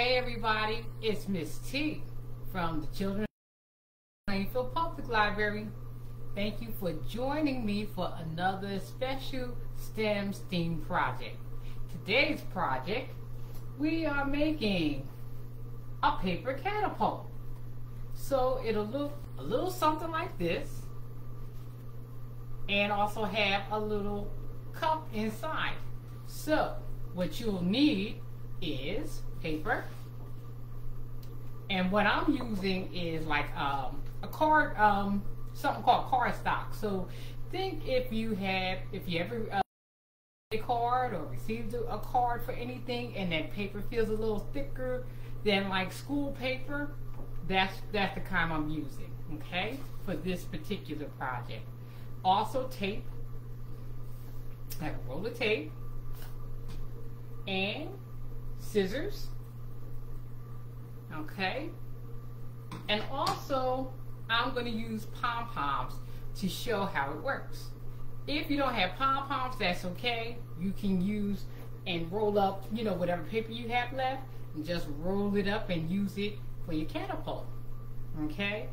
Hey everybody, it's Miss T from the Children Plainfield Public Library. Thank you for joining me for another special STEM STEAM project. Today's project, we are making a paper catapult. So it'll look a little something like this and also have a little cup inside. So what you'll need is paper. And what I'm using is like um, a card, um, something called cardstock. So think if you have, if you ever uh, a card or received a card for anything and that paper feels a little thicker than like school paper, that's, that's the kind I'm using, okay, for this particular project. Also tape, a roll of tape, and scissors, okay? And also, I'm going to use pom-poms to show how it works. If you don't have pom-poms, that's okay. You can use and roll up, you know, whatever paper you have left, and just roll it up and use it for your catapult, okay?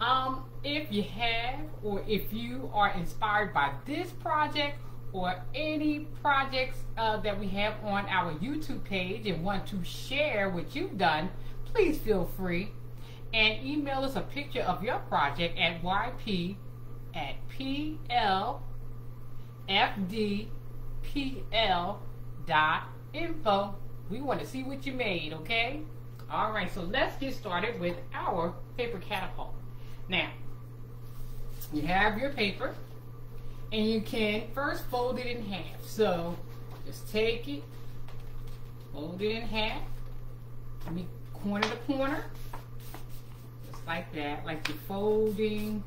Um, if you have, or if you are inspired by this project, or any projects uh, that we have on our YouTube page and want to share what you've done, please feel free and email us a picture of your project at yp at plfdpl.info. We want to see what you made, okay? All right, so let's get started with our paper catapult. Now, you have your paper and you can first fold it in half. So just take it, fold it in half, corner to corner, just like that, like you're folding,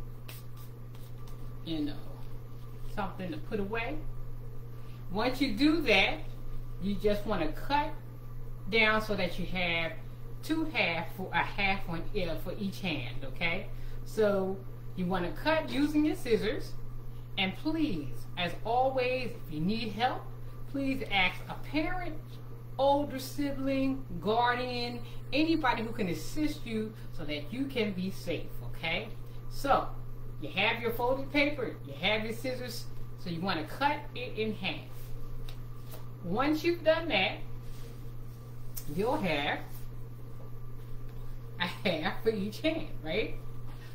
you know, something to put away. Once you do that, you just want to cut down so that you have two half for a half one uh, for each hand, okay? So you want to cut using your scissors and please, as always, if you need help, please ask a parent, older sibling, guardian, anybody who can assist you so that you can be safe, okay? So, you have your folded paper, you have your scissors, so you want to cut it in half. Once you've done that, you'll have a half for each hand, right?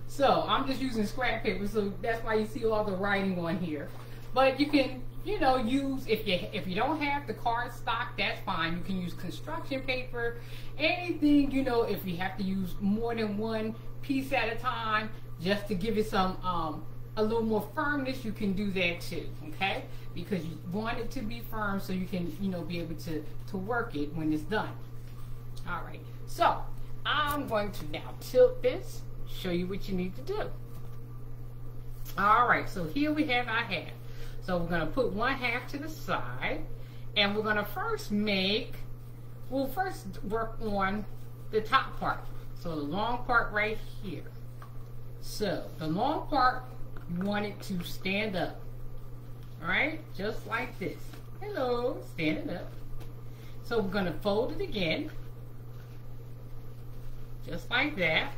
So I'm just using scrap paper, so that's why you see all the writing on here. But you can, you know, use if you if you don't have the card stock, that's fine. You can use construction paper, anything, you know, if you have to use more than one piece at a time, just to give it some um, a little more firmness, you can do that too, okay? Because you want it to be firm so you can, you know, be able to, to work it when it's done. All right, so I'm going to now tilt this show you what you need to do. All right, so here we have our half. So we're going to put one half to the side, and we're going to first make, we'll first work on the top part. So the long part right here. So the long part, want it to stand up. All right, just like this. Hello, standing up. So we're going to fold it again, just like that.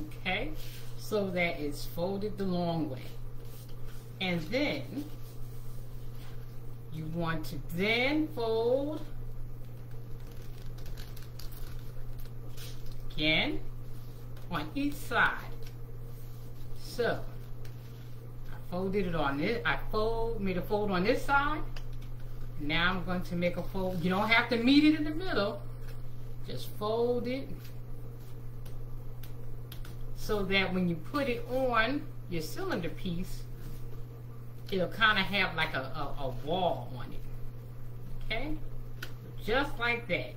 Okay? So that it's folded the long way. And then you want to then fold again on each side. So I folded it on this, I fold, made a fold on this side. Now I'm going to make a fold. You don't have to meet it in the middle. Just fold it so that when you put it on your cylinder piece, it'll kind of have like a, a, a wall on it. Okay? Just like that.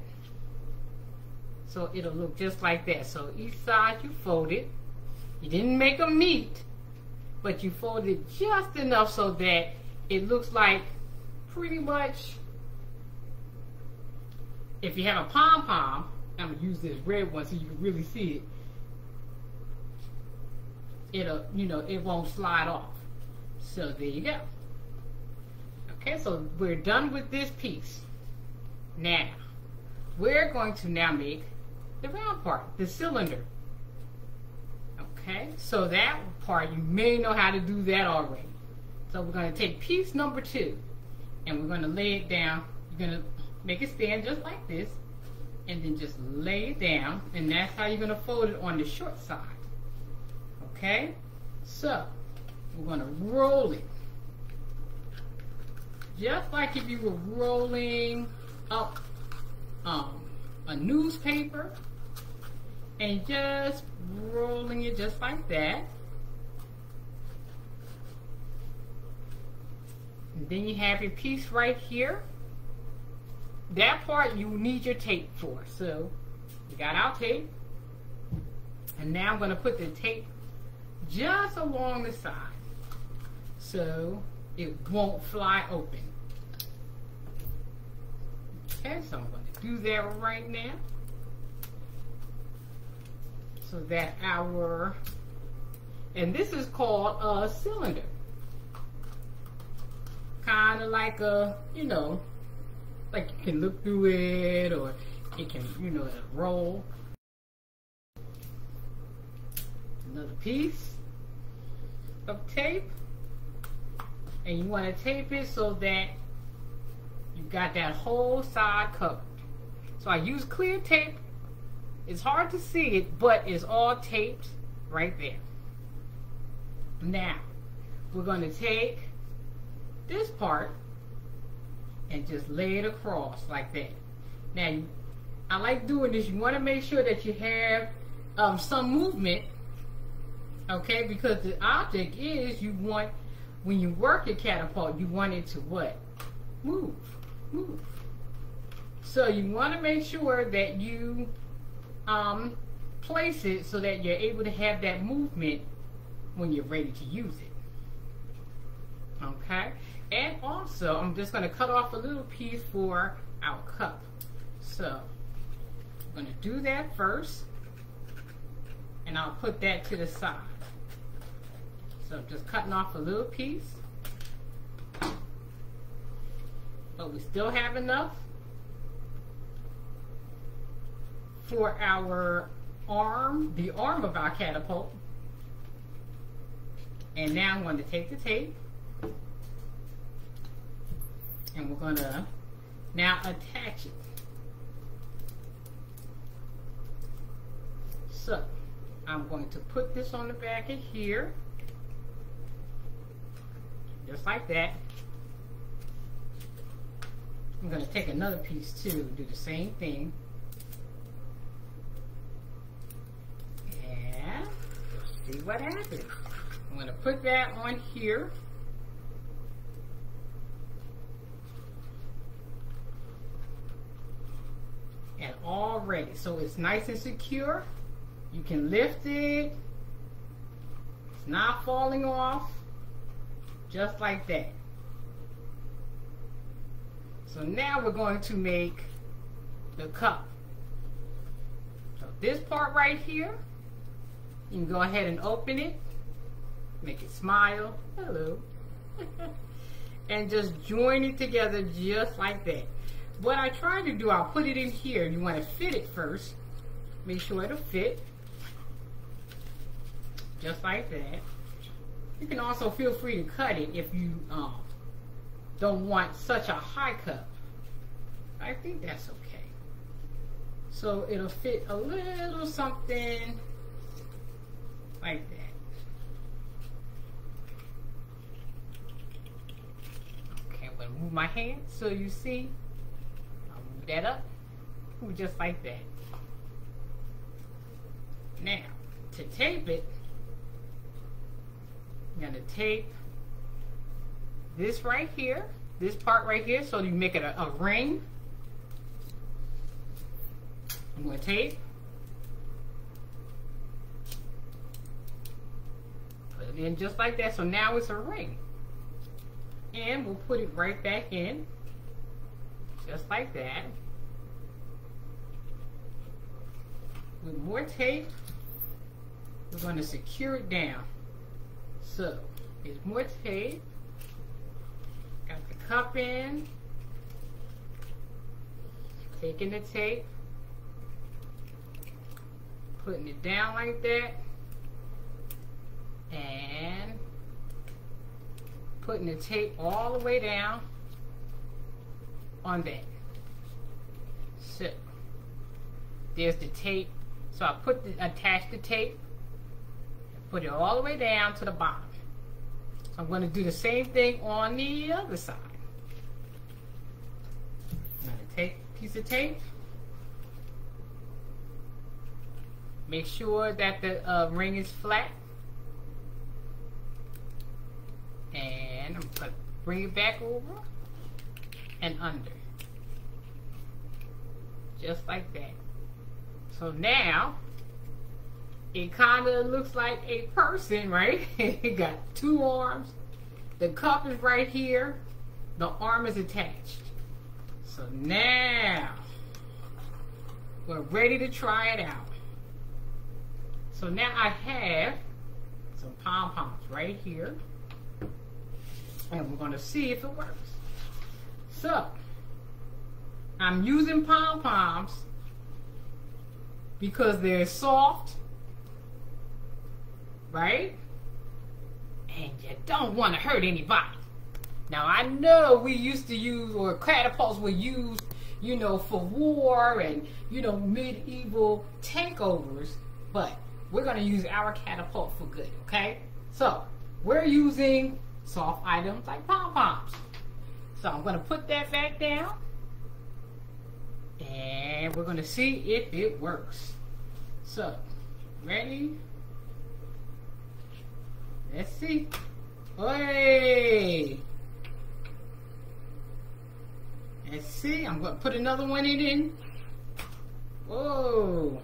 So it'll look just like that. So each side you fold it. You didn't make them meet, but you fold it just enough so that it looks like pretty much, if you have a pom-pom, I'm to use this red one so you can really see it it'll, you know, it won't slide off. So there you go. Okay, so we're done with this piece. Now, we're going to now make the round part, the cylinder. Okay, so that part, you may know how to do that already. So we're going to take piece number two, and we're going to lay it down. You're going to make it stand just like this, and then just lay it down, and that's how you're going to fold it on the short side. Okay, so we're going to roll it. Just like if you were rolling up um, a newspaper and just rolling it just like that. And then you have your piece right here. That part you need your tape for. So we got our tape. And now I'm going to put the tape just along the side. So it won't fly open. Okay, so I'm going to do that right now. So that our, and this is called a cylinder. Kind of like a, you know, like you can look through it or it can, you know, roll. Another piece of tape. And you want to tape it so that you got that whole side covered. So I use clear tape. It's hard to see it, but it's all taped right there. Now, we're going to take this part and just lay it across like that. Now, I like doing this. You want to make sure that you have um, some movement, okay? Because the object is you want, when you work your catapult, you want it to what? Move, move. So you want to make sure that you um, place it so that you're able to have that movement when you're ready to use it. Okay? And also, I'm just going to cut off a little piece for our cup. So, I'm going to do that first. And I'll put that to the side. So, I'm just cutting off a little piece. But we still have enough for our arm, the arm of our catapult. And now I'm going to take the tape and we're going to now attach it. So I'm going to put this on the back of here, just like that. I'm going to take another piece too, do the same thing. And see what happens. I'm going to put that on here. And already. So it's nice and secure. You can lift it. It's not falling off. Just like that. So now we're going to make the cup. So this part right here you can go ahead and open it, make it smile, hello, and just join it together just like that. What I try to do, I'll put it in here. You want to fit it first. Make sure it'll fit. Just like that. You can also feel free to cut it if you um, don't want such a high cut. I think that's okay. So it'll fit a little something like that. Okay, I'm gonna move my hand so you see. I'll move that up. Just like that. Now, to tape it, I'm gonna tape this right here, this part right here, so you make it a, a ring. I'm gonna tape And just like that, so now it's a ring. And we'll put it right back in, just like that. With more tape, we're going to secure it down. So, here's more tape. Got the cup in, taking the tape, putting it down like that, and putting the tape all the way down on that. So there's the tape. So I put the, attach the tape, put it all the way down to the bottom. So I'm going to do the same thing on the other side. I'm going to take a piece of tape. Make sure that the uh, ring is flat. And I'm going to bring it back over and under. Just like that. So now, it kind of looks like a person, right? it got two arms. The cup is right here. The arm is attached. So now, we're ready to try it out. So now I have some pom-poms right here. And we're going to see if it works. So, I'm using pom-poms because they're soft, right? And you don't want to hurt anybody. Now, I know we used to use, or catapults were used, you know, for war and, you know, medieval takeovers, but we're going to use our catapult for good, okay? So, we're using soft items like pom-poms. So I'm going to put that back down. And we're going to see if it works. So, ready? Let's see. Hey! Let's see. I'm going to put another one in. Whoa!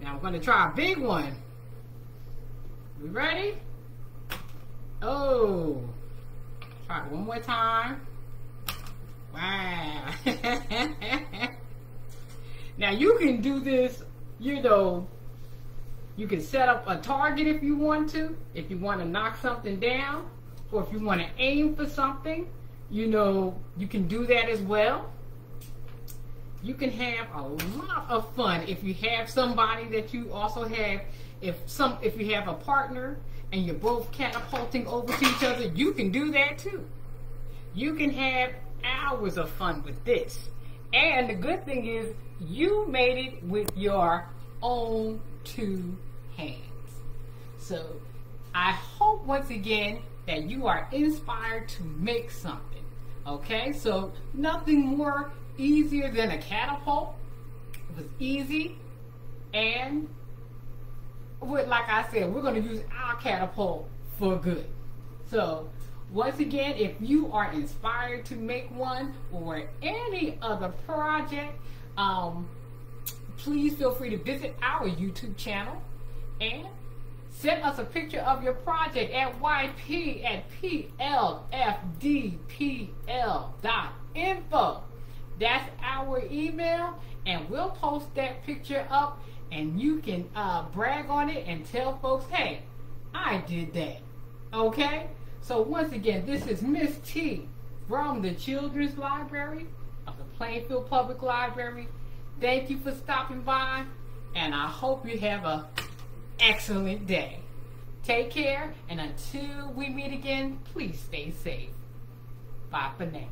Now I'm going to try a big one. We ready? Oh! Try it one more time. Wow. now you can do this, you know, you can set up a target if you want to, if you want to knock something down, or if you want to aim for something, you know, you can do that as well. You can have a lot of fun if you have somebody that you also have, if some, if you have a partner and you're both catapulting over to each other, you can do that too. You can have hours of fun with this. And the good thing is, you made it with your own two hands. So I hope once again that you are inspired to make something. Okay, so nothing more easier than a catapult. It was easy and with, like I said, we're going to use our catapult for good. So once again, if you are inspired to make one or any other project, um, please feel free to visit our YouTube channel and send us a picture of your project at yp at plfdpl.info. That's our email, and we'll post that picture up, and you can uh, brag on it and tell folks, hey, I did that. Okay? So once again, this is Miss T from the Children's Library of the Plainfield Public Library. Thank you for stopping by, and I hope you have a excellent day. Take care, and until we meet again, please stay safe. Bye for now.